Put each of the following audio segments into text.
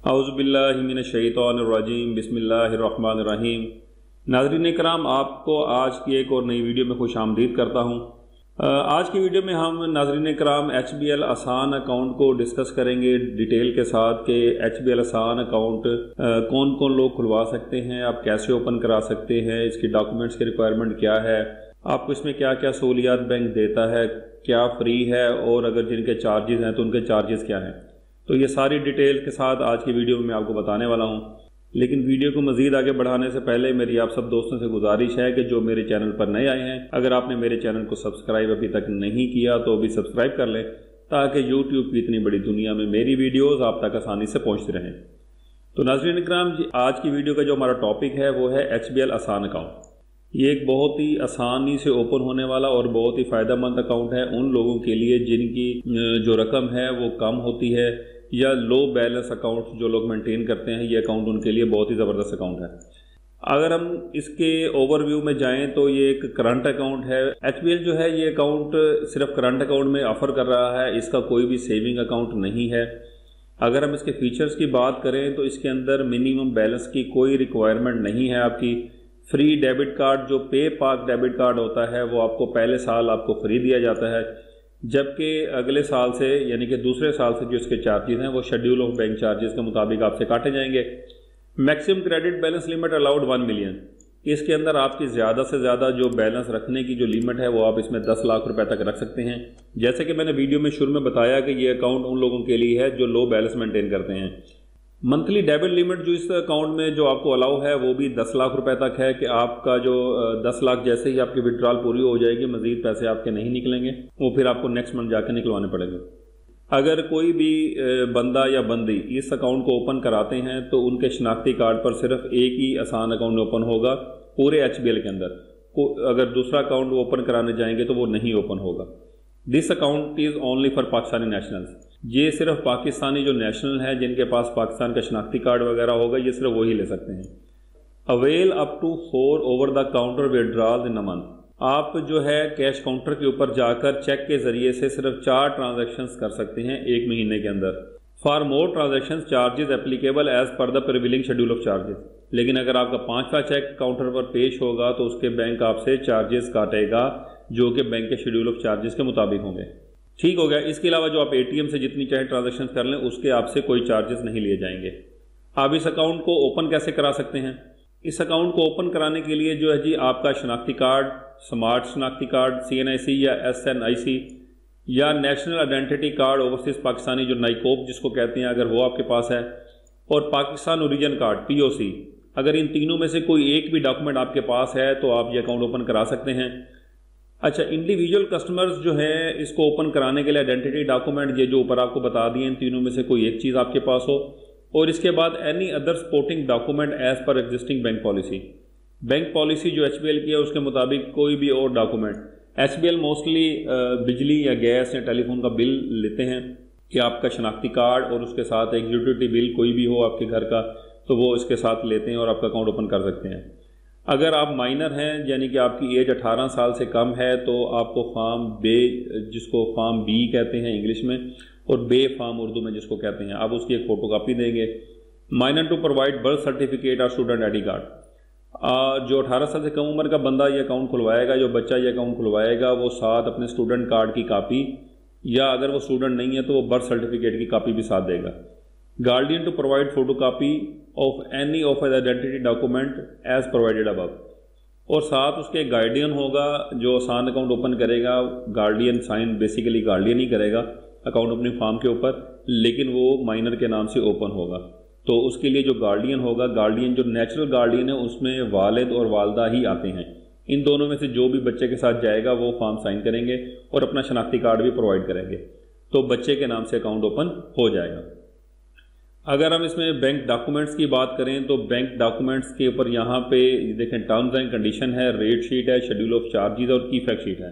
आउज़बिल्लिमिनशैतरजीम बसमीम नाजरीन कराम आपको आज की एक और नई वीडियो में खुश आमदीद करता हूँ। आज की वीडियो में हम नाजरीन कराम H B L Asaan account को डिस्कस करेंगे डिटेल के साथ कि H B L Asaan account कौन कौन लोग खुलवा सकते हैं, आप कैसे ओपन करा सकते हैं, इसकी डॉक्यूमेंट्स की रिक्वायरमेंट क्या है, आपको इसमें क्या क्या सहूलियात बैंक देता है, क्या फ्री है, और अगर जिनके चार्जेस हैं तो उनके चार्जेस क्या हैं। तो ये सारी डिटेल के साथ आज की वीडियो में मैं आपको बताने वाला हूँ। लेकिन वीडियो को मजीद आगे बढ़ाने से पहले मेरी आप सब दोस्तों से गुजारिश है कि जो मेरे चैनल पर नए आए हैं, अगर आपने मेरे चैनल को सब्सक्राइब अभी तक नहीं किया तो अभी सब्सक्राइब कर लें, ताकि यूट्यूब की इतनी बड़ी दुनिया में मेरी वीडियोज़ आप तक आसानी से पहुँचते रहें। तो नाजरीन इक्राम जी, आज की वीडियो का जो हमारा टॉपिक है, वो है H B L Asaan account ये एक बहुत ही आसानी से ओपन होने वाला और बहुत ही फ़ायदेमंद अकाउंट है उन लोगों के लिए जिनकी जो रकम है वो कम होती है या लो बैलेंस अकाउंट जो लोग मेंटेन करते हैं, ये अकाउंट उनके लिए बहुत ही ज़बरदस्त अकाउंट है। अगर हम इसके ओवरव्यू में जाएँ तो ये एक करंट अकाउंट है। एच जो है, ये अकाउंट सिर्फ़ करंट अकाउंट में ऑफ़र कर रहा है, इसका कोई भी सेविंग अकाउंट नहीं है। अगर हम इसके फीचर्स की बात करें तो इसके अंदर मिनिमम बैलेंस की कोई रिक्वायरमेंट नहीं है आपकी। फ्री डेबिट कार्ड जो पे पार्क डेबिट कार्ड होता है, वो आपको पहले साल आपको फ्री दिया जाता है। जबकि अगले साल से, यानी कि दूसरे साल से जो इसके चार्जेस हैं, वो शेड्यूल ऑफ़ बैंक चार्जेस के मुताबिक आपसे काटे जाएँगे। Maximum credit balance limit allowed one million इसके अंदर आपकी ज़्यादा से ज़्यादा जो बैलेंस रखने की जो लिमिट है, वो आप इसमें दस लाख रुपए तक रख सकते हैं। जैसे कि मैंने वीडियो में शुरू में बताया कि ये अकाउंट उन लोगों के लिए है जो लो बैलेंस मेंटेन करते हैं। मंथली डेबिट लिमिट जो इस अकाउंट में जो आपको अलाउ है, वो भी दस लाख रुपए तक है कि आपका जो दस लाख जैसे ही आपकी विड्रॉल पूरी हो जाएगी, मजीद पैसे आपके नहीं निकलेंगे, वो फिर आपको नेक्स्ट मंथ जाके निकलवाने पड़ेंगे। अगर कोई भी बंदा या बंदी इस अकाउंट को ओपन कराते हैं तो उनके शनाख्ती कार्ड पर सिर्फ़ एक ही आसान अकाउंट ओपन होगा, पूरे एचबीएल के अंदर। अगर दूसरा अकाउंट ओपन कराने जाएँगे तो वो नहीं ओपन होगा। This account is only for Pakistani nationals ये सिर्फ़ पाकिस्तानी जो नेशनल है, जिनके पास पाकिस्तान का शनाख्ती कार्ड वगैरह होगा, ये सिर्फ़ वही ले सकते हैं। Avail up to four over the counter withdrawal in month आप जो है कैश काउंटर के ऊपर जाकर चेक के ज़रिए से सिर्फ़ चार ट्रांजेक्शन कर सकते हैं एक महीने के अंदर। For more transaction charges applicable as per the prevailing schedule of charges लेकिन अगर आपका पांचवा चेक काउंटर पर पेश होगा तो उसके बैंक आपसे चार्जेस काटेगा, जो कि बैंक के शेड्यूल ऑफ़ चार्जेस के मुताबिक होंगे। ठीक हो गया। इसके अलावा जो आप एटीएम से जितनी चाहे ट्रांजेक्शन कर लें, उसके आपसे कोई चार्जेस नहीं लिए जाएँगे। आप इस अकाउंट को ओपन कैसे करा सकते हैं? इस अकाउंट को ओपन कराने के लिए जो है जी, आपका शनाख्ती कार्ड स्मार्ट शनाख्ती कार्ड सीएनआईसी या एसएनआईसी या national identity card overseas Pakistani जो नाइकोप जिसको कहते हैं, अगर वो आपके पास है, और पाकिस्तान ओरिजिन कार्ड पीओसी अगर इन तीनों में से कोई एक भी डॉक्यूमेंट आपके पास है तो आप ये अकाउंट ओपन करा सकते हैं। अच्छा इंडिविजुअल कस्टमर्स जो है, इसको ओपन कराने के लिए आइडेंटिटी डॉक्यूमेंट ये जो ऊपर आपको बता दिए, इन तीनों में से कोई एक चीज़ आपके पास हो। और इसके बाद any other supporting document as per existing bank policy bank policy जो HBL की है, उसके मुताबिक कोई भी और डॉक्यूमेंट एच मोस्टली बिजली या गैस या टेलीफोन का बिल लेते हैं कि आपका शनाख्ती कार्ड और उसके साथ एक यूटिलिटी बिल कोई भी हो आपके घर का तो वो इसके साथ लेते हैं और आपका अकाउंट ओपन कर सकते हैं। अगर आप माइनर हैं, यानी कि आपकी एज 18 साल से कम है तो आपको फार्म बे जिसको फार्म बी कहते हैं इंग्लिश में, और बे फार्म उर्दू में जिसको कहते हैं, आप उसकी एक फ़ोटो कापी देंगे minor to provide birth certificate और स्टूडेंट आई डी कार्ड जो 18 साल से कम उम्र का बंदा ये अकाउंट खुलवाएगा, जो बच्चा ये अकाउंट खुलवाएगा, वो साथ अपने स्टूडेंट कार्ड की कापी या अगर वो स्टूडेंट नहीं है तो वो बर्थ सर्टिफिकेट की कापी भी साथ देगा। Guardian to provide photo copy of any of as identity document as provided अब और साथ उसके गार्डियन होगा, जो आसान अकाउंट ओपन करेगा गार्डियन साइन बेसिकली गार्डियन ही करेगा अकाउंट अपने फॉर्म के ऊपर, लेकिन वो माइनर के नाम से ओपन होगा। तो उसके लिए जो गार्डियन होगा गार्डियन जो नेचुरल गार्डियन है, उसमें वालिद और वालदा ही आते हैं। इन दोनों में से जो भी बच्चे के साथ जाएगा, वो फॉर्म साइन करेंगे और अपना शनाख्ती कार्ड भी प्रोवाइड करेंगे। तो बच्चे के नाम से अकाउंट ओपन हो जाएगा। अगर हम इसमें बैंक डॉक्यूमेंट्स की बात करें तो बैंक डॉक्यूमेंट्स के ऊपर यहाँ पे देखें टर्म्स एंड कंडीशन है रेट शीट है शेड्यूल ऑफ़ चार्जेस और की फैक्ट शीट है।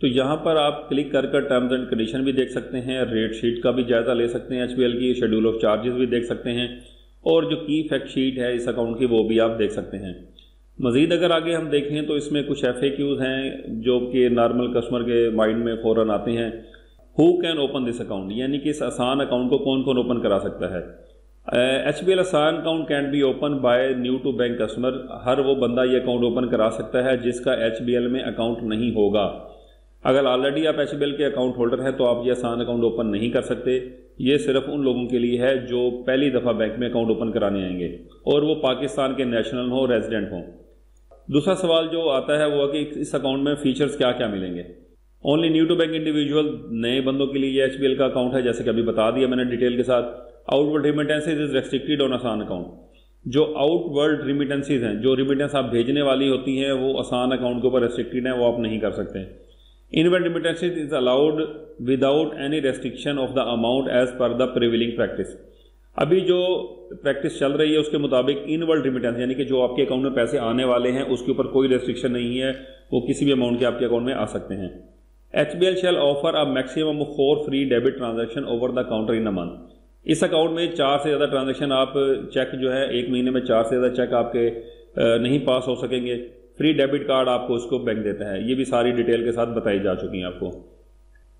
तो यहाँ पर आप क्लिक कर कर टर्म्स एंड कंडीशन भी देख सकते हैं रेट शीट का भी जायज़ा ले सकते हैं एच की शेड्यूल ऑफ़ चार्जेस भी देख सकते हैं, और जो की फैक्ट शीट है इस अकाउंट की वो भी आप देख सकते हैं। मज़ीद अगर आगे हम देखें तो इसमें कुछ एफ़ हैं, जो कि नॉर्मल कस्टमर के माइंड में फ़ौरन आते हैं। Who can open this account यानी कि इस आसान अकाउंट को कौन कौन ओपन करा सकता है? H B L Asaan account can be open by new to bank customer हर वो बंदा ये अकाउंट ओपन करा सकता है जिसका एच बी एल में अकाउंट नहीं होगा। अगर ऑलरेडी आप एच बी एल के अकाउंट होल्डर हैं तो आप ये आसान अकाउंट ओपन नहीं कर सकते। ये सिर्फ़ उन लोगों के लिए है जो पहली दफ़ा बैंक में अकाउंट ओपन कराने आएँगे। और वो पाकिस्तान के नेशनल हों रेजिडेंट हों। दूसरा सवाल जो आता है, वो है कि इस अकाउंट में फीचर्स क्या क्या मिलेंगे? Only new to bank individual नए बंदों के लिए ये एच का अकाउंट है, जैसे कि अभी बता दिया मैंने डिटेल के साथ। Outward remittances is restricted on Asaan account जो आउटवर्ड रिमिटेंसेज हैं, जो रिमिटेंस आप भेजने वाली होती हैं, वो आसान अकाउंट के ऊपर रेस्ट्रिक्टेड है, वो आप नहीं कर सकते. Inward remittances is allowed without any restriction of the amount as per the prevailing practice अभी जो प्रैक्टिस चल रही है, उसके मुताबिक इनवर्ड रिमिटेंस यानी कि जो आपके अकाउंट में पैसे आने वाले हैं, उसके ऊपर कोई रेस्ट्रिक्शन नहीं है, वो किसी भी अमाउंट के आपके अकाउंट में आ सकते हैं. H B L shell offer a maximum four free debit transaction over the counter in a month इस अकाउंट में चार से ज़्यादा ट्रांजेक्शन आप चेक जो है एक महीने में चार से ज़्यादा चेक आपके नहीं पास हो सकेंगे। फ्री डेबिट कार्ड आपको उसको बैंक देता है। ये भी सारी डिटेल के साथ बताई जा चुकी हैं आपको।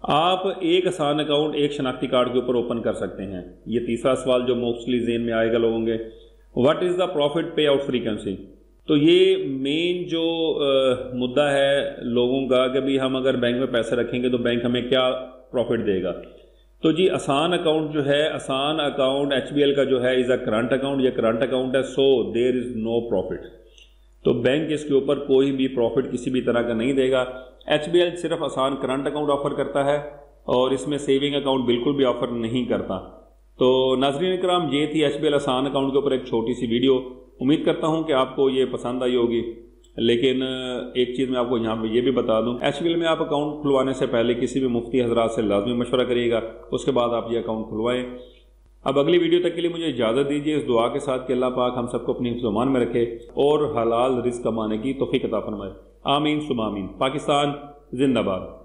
आप एक आसान अकाउंट एक शनाख्ती कार्ड के ऊपर ओपन कर सकते हैं। ये तीसरा सवाल जो मोस्टली जेन में आएगा लोगों के what is the profit pay out frequency तो ये मेन जो आ, मुद्दा है लोगों का कि भाई हम अगर बैंक में पैसे रखेंगे तो बैंक हमें क्या प्रॉफिट देगा? तो जी, आसान अकाउंट जो है, आसान अकाउंट HBL का जो है इज़ अ करंट अकाउंट या करंट अकाउंट है so there is no profit तो बैंक इसके ऊपर कोई भी प्रॉफिट किसी भी तरह का नहीं देगा. HBL सिर्फ़ आसान करंट अकाउंट ऑफ़र करता है और इसमें सेविंग अकाउंट बिल्कुल भी ऑफ़र नहीं करता. तो नाजरीन कराम ये थी HBL आसान अकाउंट के ऊपर एक छोटी सी वीडियो उम्मीद करता हूँ कि आपको ये पसंद आई होगी. लेकिन एक चीज़ मैं आपको यहाँ पर यह भी बता दूँ। एच में आप अकाउंट खुलवाने से पहले किसी भी मुफ्ती हजरात से लाजमी मशवरा करिएगा, उसके बाद आप ये अकाउंट खुलवाएँ। अब अगली वीडियो तक के लिए मुझे इजाज़त दीजिए, इस दुआ के साथ कि अल्लाह पाक हम सबको अपनी ज़ुबान में रखे और हलाल रिस्क कमाने की तोफ़ी कता फरमाए। आमीन सुमामीन पाकिस्तान, जिंदाबाद।